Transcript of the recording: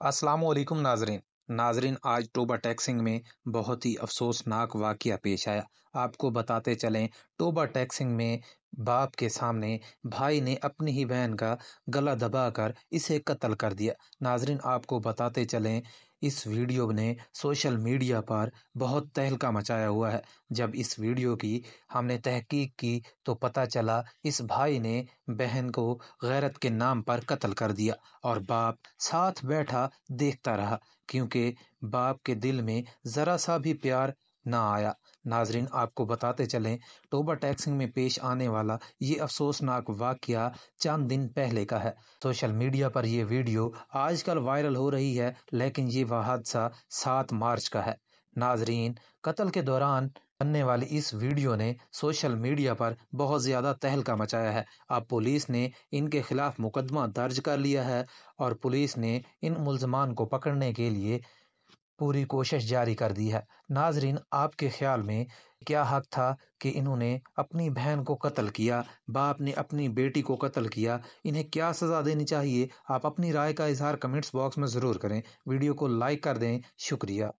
अस्सलाम वालेकुम नाजरीन। नाजरीन, आज टोबा टैक्सिंग में बहुत ही अफसोसनाक वाक़ पेश आया। आपको बताते चलें, टोबा टैक्सिंग में बाप के सामने भाई ने अपनी ही बहन का गला दबाकर इसे कत्ल कर दिया। नाजरीन, आपको बताते चलें इस वीडियो ने सोशल मीडिया पर बहुत तहलका मचाया हुआ है। जब इस वीडियो की हमने तहकीक की तो पता चला इस भाई ने बहन को गैरत के नाम पर कत्ल कर दिया और बाप साथ बैठा देखता रहा, क्योंकि बाप के दिल में ज़रा सा भी प्यार ना आया। नाजरीन, आपको बताते चलें, टोबा टैक्सिंग में पेश आने वाला ये अफसोसनाक वाकया चंद दिन पहले का है। सोशल मीडिया पर यह वीडियो आजकल वायरल हो रही है, लेकिन ये वह हादसा सात मार्च का है। नाजरीन, कत्ल के दौरान बनने वाली इस वीडियो ने सोशल मीडिया पर बहुत ज़्यादा तहलका मचाया है। अब पुलिस ने इनके खिलाफ मुकदमा दर्ज कर लिया है और पुलिस ने इन मुलजमान को पकड़ने के लिए पूरी कोशिश जारी कर दी है। नाजरीन, आपके ख्याल में क्या हक था कि इन्होंने अपनी बहन को कत्ल किया, बाप ने अपनी बेटी को कत्ल किया? इन्हें क्या सज़ा देनी चाहिए? आप अपनी राय का इजहार कमेंट्स बॉक्स में ज़रूर करें। वीडियो को लाइक कर दें। शुक्रिया।